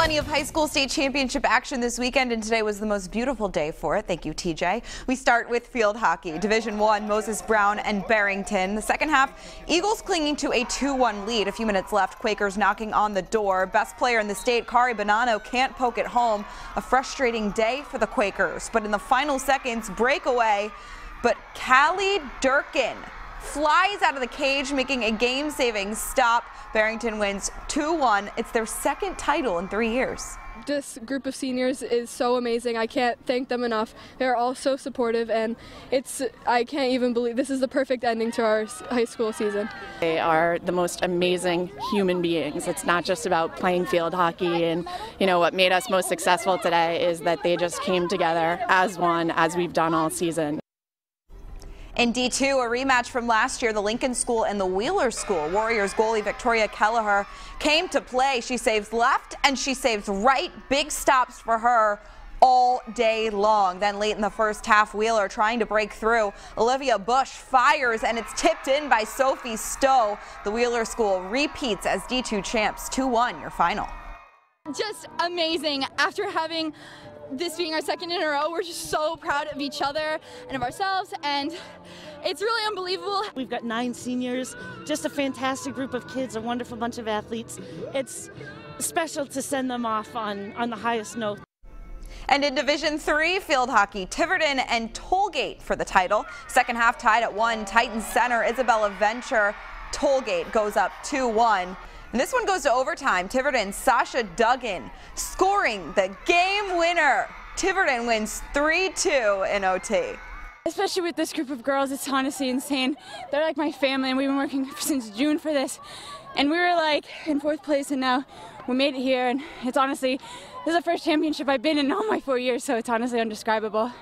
Plenty of high school state championship action this weekend, and today was the most beautiful day for it. Thank you, TJ. We start with field hockey. Division One, Moses Brown and Barrington. The second half, Eagles clinging to a 2-1 lead. A few minutes left, Quakers knocking on the door. Best player in the state, Kari Bonanno, can't poke it home. A frustrating day for the Quakers, but in the final seconds, breakaway. But Callie Durkin flies out of the cage, making a game-saving stop. Barrington wins 2-1. It's their second title in three years. This group of seniors is so amazing. I can't thank them enough. They're all so supportive, and it's I can't even believe this is the perfect ending to our high school season. They are the most amazing human beings. It's not just about playing field hockey, and you know what made us most successful today is that they just came together as one, as we've done all season. In D2, a rematch from last year, the Lincoln School and the Wheeler School. Warriors goalie Victoria Kelleher came to play. She saves left and she saves right. Big stops for her all day long. Then late in the first half, Wheeler trying to break through. Olivia Bush fires and it's tipped in by Sophie Stowe. The Wheeler School repeats as D2 champs 2-1 your final. Just amazing after having this being our second in a row, we're just so proud of each other and of ourselves, and it's really unbelievable. We've got nine seniors, just a fantastic group of kids, a wonderful bunch of athletes. It's special to send them off on, on the highest note. And in Division 3 field hockey, Tiverton and Tollgate for the title. Second half tied at 1. Titan center Isabella Venture. Tollgate goes up 2-1. And this one goes to overtime. Tiverton, Sasha Duggan scoring the game winner. Tiverton wins 3-2 in OT. Especially with this group of girls, it's honestly insane. They're like my family, and we've been working since June for this. And we were like in fourth place, and now we made it here. And it's honestly, this is the first championship I've been in all my four years, so it's honestly undescribable.